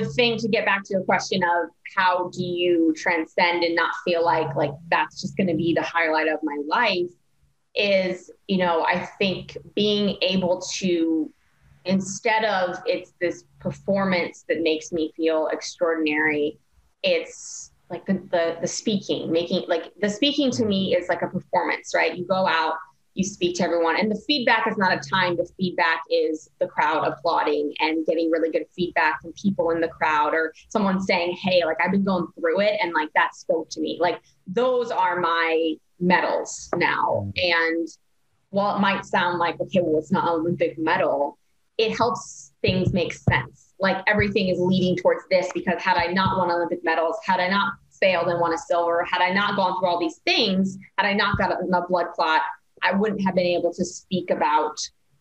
the thing to get back to the question of how do you transcend and not feel like like that's just going to be the highlight of my life is you know i think being able to instead of it's this performance that makes me feel extraordinary it's like the, the the speaking making like the speaking to me is like a performance right? You go out you speak to everyone. And the feedback is not a time, the feedback is the crowd applauding and getting really good feedback from people in the crowd or someone saying, Hey, like I've been going through it and like that spoke to me. Like those are my medals now. Mm. And while it might sound like, okay, well, it's not an Olympic medal, it helps things make sense. Like everything is leading towards this because had I not won Olympic medals, had I not failed and won a silver, had I not gone through all these things, had I not got a, a blood clot, I wouldn't have been able to speak about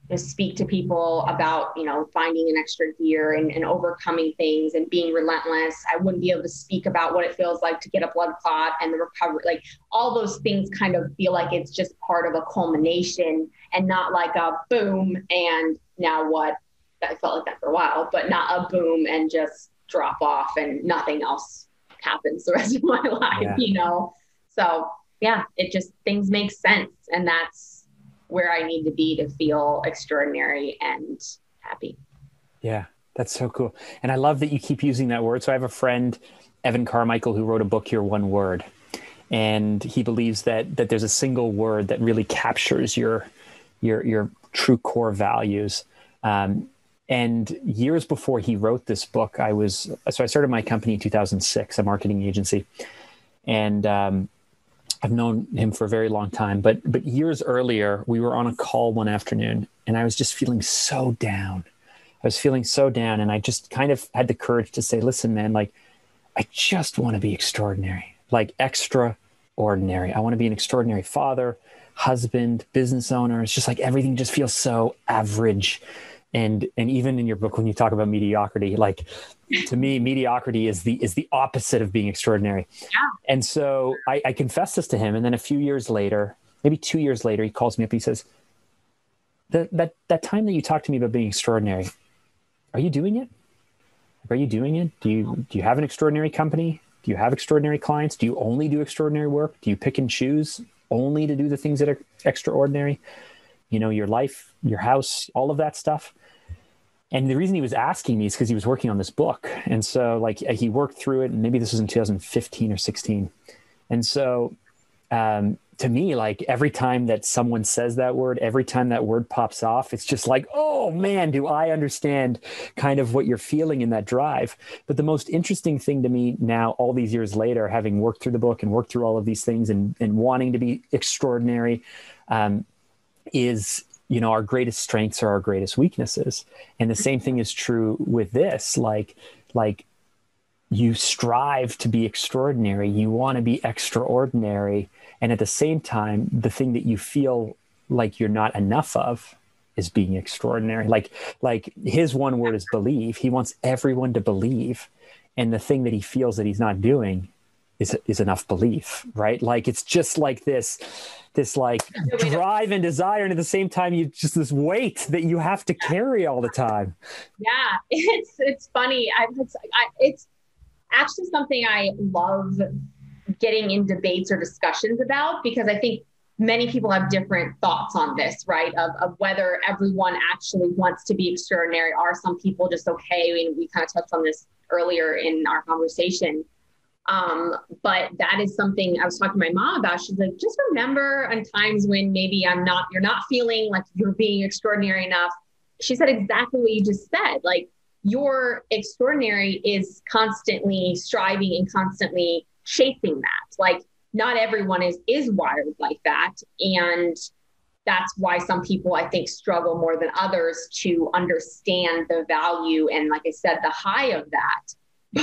to speak to people about you know finding an extra gear and, and overcoming things and being relentless. I wouldn't be able to speak about what it feels like to get a blood clot and the recovery like all those things kind of feel like it's just part of a culmination and not like a boom and now what? I felt like that for a while but not a boom and just drop off and nothing else happens the rest of my life yeah. you know? So yeah, it just things make sense. And that's where I need to be to feel extraordinary and happy. Yeah, that's so cool. And I love that you keep using that word. So I have a friend, Evan Carmichael, who wrote a book here, One Word. And he believes that that there's a single word that really captures your your your true core values. Um, and years before he wrote this book, I was so I started my company in 2006, a marketing agency, and um, I've known him for a very long time, but but years earlier, we were on a call one afternoon, and I was just feeling so down. I was feeling so down, and I just kind of had the courage to say, "Listen, man, like, I just want to be extraordinary, like extraordinary. I want to be an extraordinary father, husband, business owner. It's just like everything just feels so average." And and even in your book when you talk about mediocrity like to me mediocrity is the is the opposite of being extraordinary. Yeah. and so I, I confessed this to him and then a few years later maybe two years later he calls me up he says that that that time that you talked to me about being extraordinary are you doing it? Are you doing it? Do you do you have an extraordinary company? Do you have extraordinary clients? Do you only do extraordinary work? Do you pick and choose only to do the things that are extraordinary? You know your life your house all of that stuff. And the reason he was asking me is because he was working on this book. And so like he worked through it and maybe this was in 2015 or 16 and so um, to me like every time that someone says that word every time that word pops off it's just like oh man do i understand kind of what you're feeling in that drive. But the most interesting thing to me now all these years later having worked through the book and worked through all of these things and, and wanting to be extraordinary um, is you know our greatest strengths are our greatest weaknesses. And the mm-hmm. same thing is true with this like like you strive to be extraordinary you want to be extraordinary and at the same time the thing that you feel like you're not enough of is being extraordinary. Like like his one word is believe. He wants everyone to believe and the thing that he feels that he's not doing is is enough belief, right? Like it's just like this this like drive and desire and at the same time you just this weight that you have to carry all the time. Yeah it's it's funny. I, it's, I, it's actually something i love getting in debates or discussions about because i think many people have different thoughts on this right? Of, of whether everyone actually wants to be extraordinary. Are some people just okay? I mean, we kind of touched on this earlier in our conversation um, but that is something I was talking to my mom about. She's like, just remember on times when maybe I'm not, you're not feeling like you're being extraordinary enough. She said exactly what you just said. Like, your extraordinary is constantly striving and constantly chasing that. Like, not everyone is is wired like that. And that's why some people I think struggle more than others to understand the value and like I said, the high of that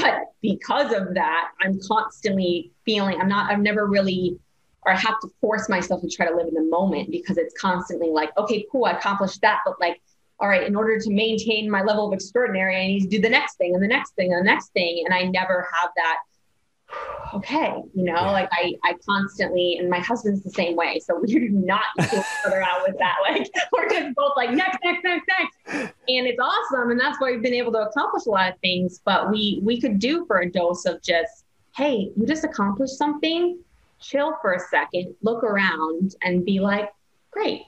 but because of that, I'm constantly feeling I'm not, I've never really, or I have to force myself to try to live in the moment because it's constantly like, okay, cool, I accomplished that. But like, all right, in order to maintain my level of extraordinary, I need to do the next thing and the next thing and the next thing. And I never have that okay, you know, yeah. like I, I constantly, and my husband's the same way. So we do not each other out with that. Like we're just both like next, next, next, next. And it's awesome. And that's why we've been able to accomplish a lot of things. But we, we could do for a dose of just, hey, you just accomplished something, chill for a second, look around and be like, great.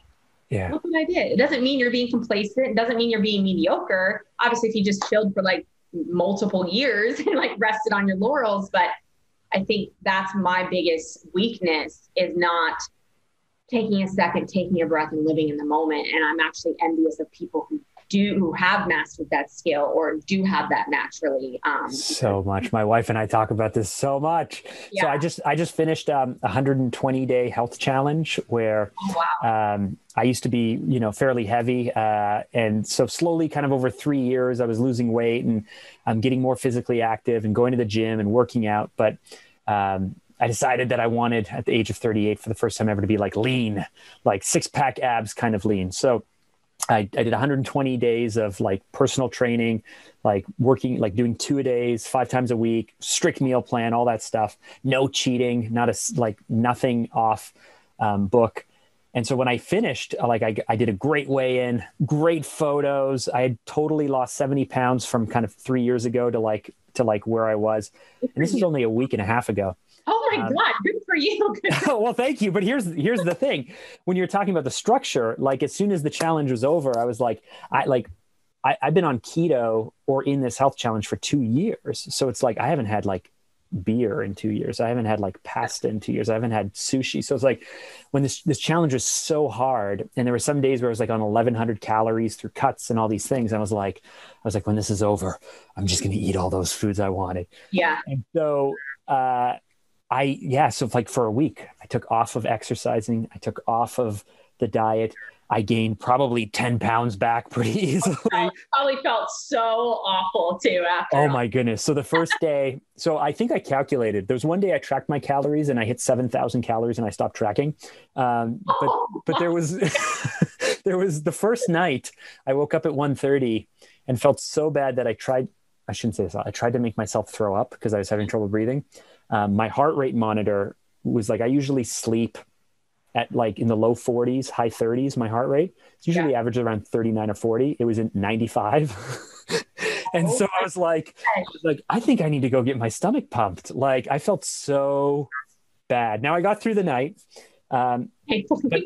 Yeah. Look what I did. It doesn't mean you're being complacent. It doesn't mean you're being mediocre. Obviously, if you just chilled for like multiple years and like rested on your laurels, but I think that's my biggest weakness is not taking a second, taking a breath, and living in the moment. And I'm actually envious of people who do who have mastered that skill or do have that naturally um, so much my wife and i talk about this so much yeah. so i just i just finished um, a 120 day health challenge where oh, wow. um, i used to be you know fairly heavy uh, and so slowly kind of over three years i was losing weight and i'm getting more physically active and going to the gym and working out but um, I decided that I wanted at the age of 38 for the first time ever to be like lean, like six pack abs kind of lean. So I, I, did 120 days of like personal training, like working, like doing two a days, five times a week, strict meal plan, all that stuff. No cheating, not a like nothing off um, book. And so when I finished, like I, I did a great weigh in, great photos. I had totally lost 70 pounds from kind of three years ago to like to like where I was. And this is only a week and a half ago. Oh my um, God, good for you. well, thank you. But here's here's the thing. When you're talking about the structure, like as soon as the challenge was over, I was like, I like I, I've been on keto or in this health challenge for two years. So it's like I haven't had like beer in two years. I haven't had like pasta in two years. I haven't had sushi. So it's like when this this challenge was so hard, and there were some days where I was like on 1,100 calories through cuts and all these things. I was like, I was like, when this is over, I'm just going to eat all those foods I wanted. Yeah. And so, uh, I yeah. So like for a week, I took off of exercising. I took off of the diet. I gained probably 10 pounds back pretty easily. probably felt so awful too after. Oh my goodness. So the first day, so I think I calculated, there was one day I tracked my calories and I hit 7,000 calories and I stopped tracking. Um, but, oh, but there was, there was the first night I woke up at 1.30 and felt so bad that I tried, I shouldn't say this, I tried to make myself throw up because I was having trouble breathing. Um, my heart rate monitor was like, I usually sleep at like in the low 40s, high 30s, my heart rate. It's usually yeah. average around 39 or 40. It was in 95. and so I was like, I was like, I think I need to go get my stomach pumped. Like I felt so bad. Now I got through the night. Um, but,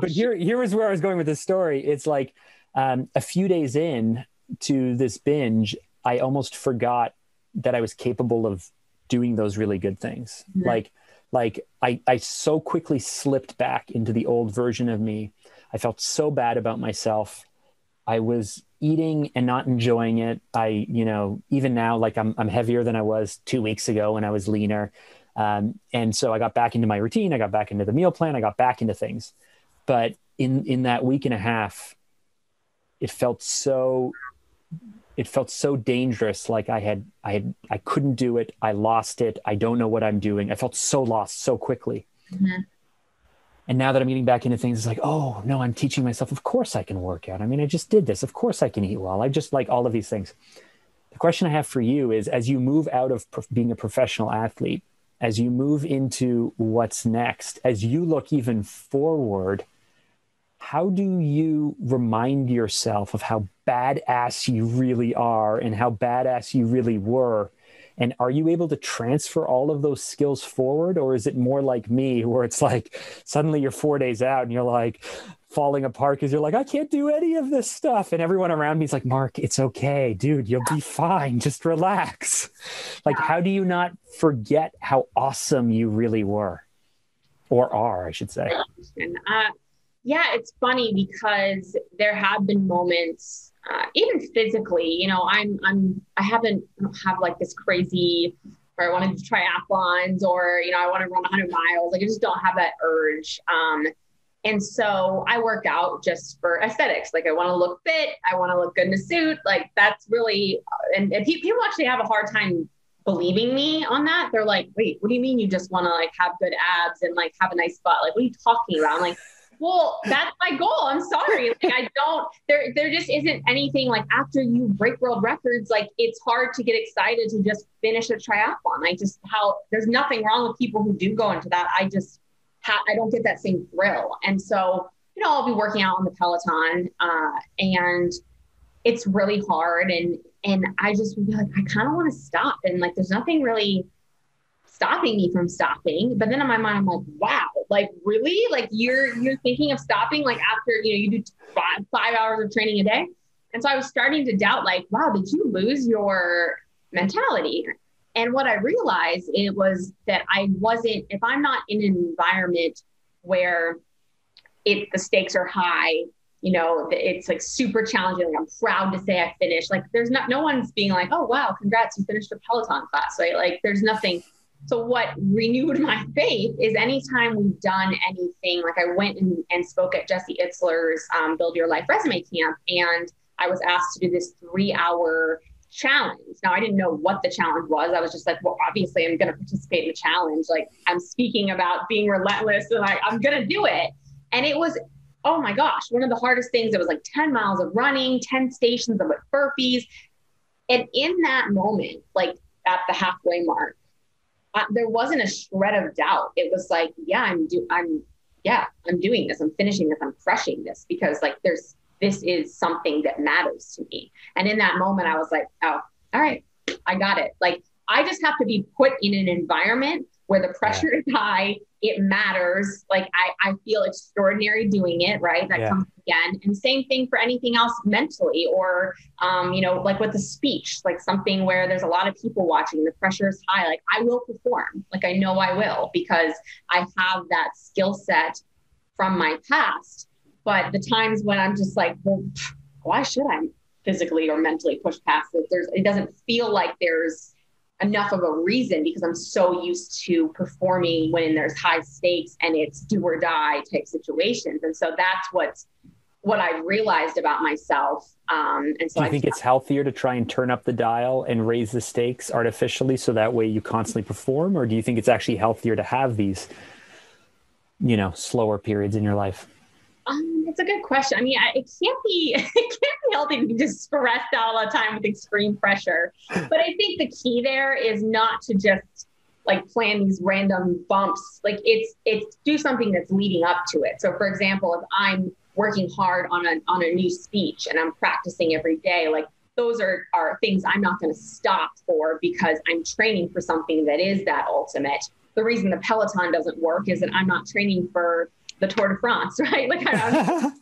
but here, here was where I was going with this story. It's like um, a few days in to this binge, I almost forgot that I was capable of doing those really good things. Mm-hmm. Like like I, I so quickly slipped back into the old version of me. I felt so bad about myself. I was eating and not enjoying it. I, you know, even now, like I'm, I'm heavier than I was two weeks ago when I was leaner. Um, and so I got back into my routine. I got back into the meal plan. I got back into things. But in, in that week and a half, it felt so it felt so dangerous like i had i had i couldn't do it. I lost it. I don't know what i'm doing. I felt so lost so quickly. Mm-hmm. and now that i'm getting back into things it's like oh no i'm teaching myself of course i can work out. I mean i just did this. Of course i can eat well. I just like all of these things. The question i have for you is as you move out of pro- being a professional athlete as you move into what's next, as you look even forward, how do you remind yourself of how badass you really are and how badass you really were? And are you able to transfer all of those skills forward? Or is it more like me, where it's like suddenly you're four days out and you're like, falling apart because you're like, I can't do any of this stuff. And everyone around me is like, Mark, it's okay, dude, you'll be fine. Just relax. Like, how do you not forget how awesome you really were or are, I should say? Uh, yeah, it's funny because there have been moments, uh, even physically, you know, I'm, I'm, I haven't have like this crazy where I want to triathlons or, you know, I want to run 100 miles. Like, I just don't have that urge. Um, and so I work out just for aesthetics. Like I want to look fit. I want to look good in a suit. Like that's really, and, and people actually have a hard time believing me on that. They're like, wait, what do you mean you just want to like have good abs and like have a nice butt? Like, what are you talking about? I'm like, well, that's my goal. I'm sorry. Like I don't, there, there just isn't anything like after you break world records, like it's hard to get excited to just finish a triathlon. I just, how there's nothing wrong with people who do go into that. I just, ha- I don't get that same thrill. And so, you know, I'll be working out on the Peloton, uh, and it's really hard. And and I just would be like, I kind of want to stop. And like, there's nothing really stopping me from stopping. But then in my mind, I'm like, wow, like really? Like you're you're thinking of stopping like after you know you do five five hours of training a day. And so I was starting to doubt, like, wow, did you lose your mentality? And what I realized it was that I wasn't, if I'm not in an environment where it the stakes are high, you know, it's like super challenging. Like I'm proud to say I finished. Like there's not no one's being like, oh wow, congrats, you finished a Peloton class. Right? Like there's nothing. So what renewed my faith is anytime we've done anything, like I went and, and spoke at Jesse Itzler's um, Build Your Life Resume Camp, and I was asked to do this three hour challenge. Now, I didn't know what the challenge was. I was just like, well, obviously, I'm going to participate in the challenge. Like, I'm speaking about being relentless and I, I'm going to do it. And it was, oh my gosh, one of the hardest things. It was like 10 miles of running, 10 stations of burpees. And in that moment, like at the halfway mark, uh, there wasn't a shred of doubt. It was like, yeah, I'm do, I'm, yeah, I'm doing this. I'm finishing this. I'm crushing this because like there's this is something that matters to me. And in that moment, I was like, oh, all right, I got it. Like, I just have to be put in an environment where the pressure yeah. is high. It matters. Like, I, I feel extraordinary doing it, right? That yeah. comes again. And same thing for anything else mentally, or, um, you know, like with the speech, like something where there's a lot of people watching, the pressure is high. Like, I will perform. Like, I know I will because I have that skill set from my past but the times when I'm just like, well, why should I physically or mentally push past it? There's, it doesn't feel like there's enough of a reason because I'm so used to performing when there's high stakes and it's do or die type situations. And so that's what's what I realized about myself. Um, and so do you I think it's healthier to try and turn up the dial and raise the stakes artificially so that way you constantly perform, or do you think it's actually healthier to have these, you know, slower periods in your life? Um, it's a good question. I mean, I, it can't be it can't be healthy to be just stressed out all the time with extreme pressure. But I think the key there is not to just like plan these random bumps. Like it's it's do something that's leading up to it. So for example, if I'm working hard on a on a new speech and I'm practicing every day, like those are are things I'm not going to stop for because I'm training for something that is that ultimate. The reason the Peloton doesn't work is that I'm not training for the Tour de France, right? Like I'm just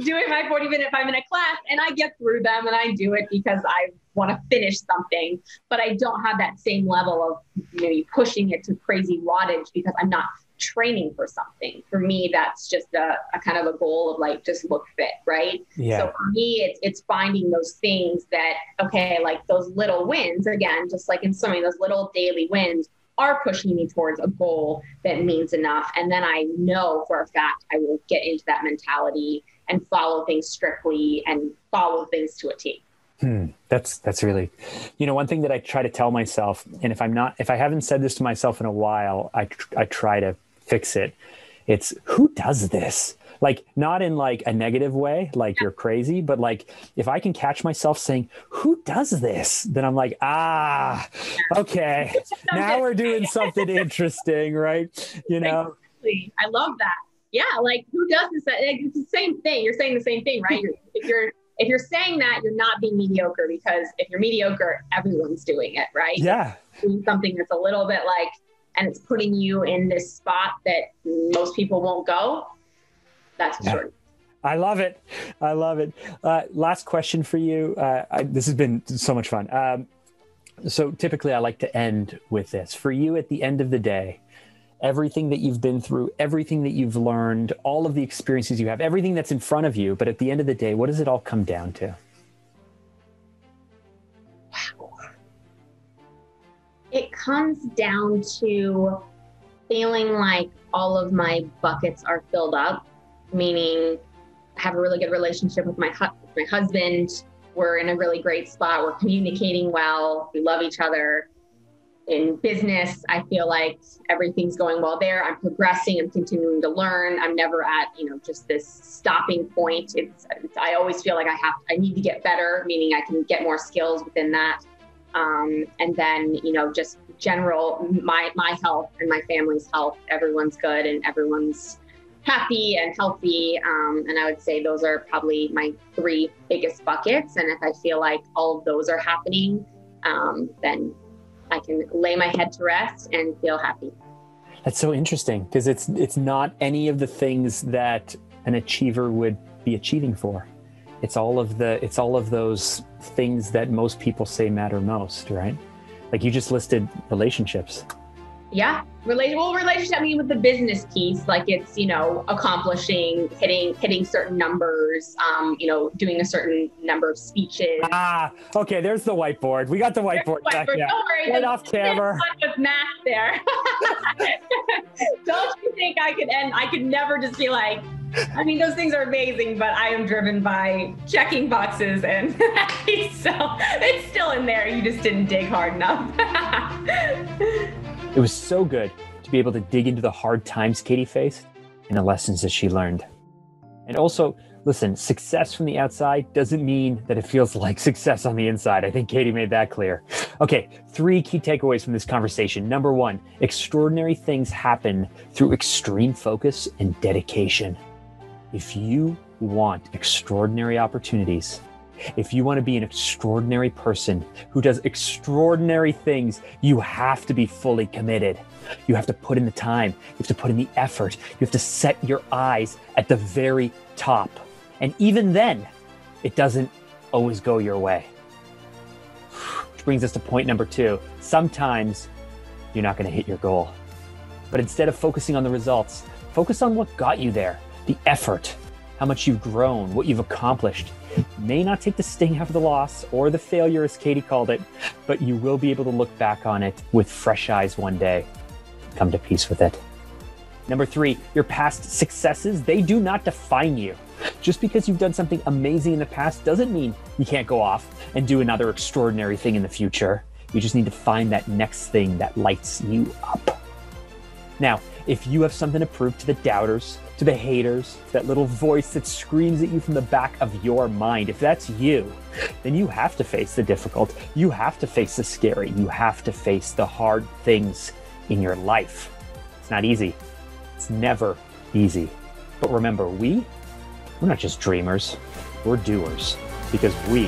doing my 40 minute, five minute class and I get through them and I do it because I want to finish something, but I don't have that same level of maybe pushing it to crazy wattage because I'm not training for something. For me, that's just a, a, kind of a goal of like just look fit, right? Yeah. So for me, it's it's finding those things that okay, like those little wins again, just like in swimming, those little daily wins are pushing me towards a goal that means enough. And then I know for a fact I will get into that mentality and follow things strictly and follow things to a T. Hmm. That's that's really, you know, one thing that I try to tell myself, and if I'm not, if I haven't said this to myself in a while, I I try to fix it. It's who does this? Like not in like a negative way like you're crazy but like if i can catch myself saying who does this? then i'm like ah okay. Now we're doing something interesting right? You know? Exactly. i love that. Yeah like who does this? It's the same thing. You're saying the same thing right? You're, if you're if you're saying that you're not being mediocre because if you're mediocre everyone's doing it right? Yeah. doing something that's a little bit like and it's putting you in this spot that most people won't go that's yeah. short I love it. I love it. Uh, last question for you. Uh, I, this has been so much fun. Um, so typically, I like to end with this. For you, at the end of the day, everything that you've been through, everything that you've learned, all of the experiences you have, everything that's in front of you. But at the end of the day, what does it all come down to? It comes down to feeling like all of my buckets are filled up, meaning I have a really good relationship with my hu- my husband. We're in a really great spot. We're communicating well. We love each other in business, I feel like everything's going well there. I'm progressing. I'm continuing to learn. I'm never at you know just this stopping point. It's, it's I always feel like I have I need to get better, meaning I can get more skills within that. Um, and then you know just general my my health and my family's health. Everyone's good and everyone's happy and healthy. Um, and I would say those are probably my three biggest buckets. And if I feel like all of those are happening, um, then I can lay my head to rest and feel happy. That's so interesting because it's it's not any of the things that an achiever would be achieving for. It's all of the it's all of those things that most people say matter most, right? Like you just listed relationships yeah relate well relationship i mean with the business piece like it's you know accomplishing hitting hitting certain numbers um you know doing a certain number of speeches ah okay there's the whiteboard we got the whiteboard, the whiteboard. Yeah. don't worry right off camera with math there don't you think i could end i could never just be like I mean, those things are amazing, but I am driven by checking boxes, and so it's still in there. You just didn't dig hard enough. It was so good to be able to dig into the hard times Katie faced and the lessons that she learned. And also, listen, success from the outside doesn't mean that it feels like success on the inside. I think Katie made that clear. Okay, three key takeaways from this conversation. Number one, extraordinary things happen through extreme focus and dedication. If you want extraordinary opportunities, if you want to be an extraordinary person who does extraordinary things, you have to be fully committed. You have to put in the time, you have to put in the effort, you have to set your eyes at the very top. And even then, it doesn't always go your way. Which brings us to point number two. Sometimes you're not going to hit your goal. But instead of focusing on the results, focus on what got you there the effort, how much you've grown, what you've accomplished. may not take the sting out of the loss or the failure, as Katie called it, but you will be able to look back on it with fresh eyes one day. Come to peace with it. Number three, your past successes, they do not define you. Just because you've done something amazing in the past doesn't mean you can't go off and do another extraordinary thing in the future. You just need to find that next thing that lights you up. Now, if you have something to prove to the doubters, to the haters, that little voice that screams at you from the back of your mind, if that's you, then you have to face the difficult. You have to face the scary. You have to face the hard things in your life. It's not easy. It's never easy. But remember, we, we're not just dreamers, we're doers because we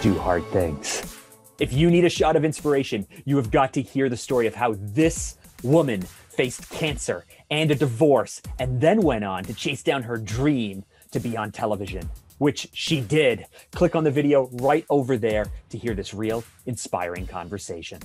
do hard things. If you need a shot of inspiration, you have got to hear the story of how this woman faced cancer and a divorce, and then went on to chase down her dream to be on television, which she did. Click on the video right over there to hear this real, inspiring conversation.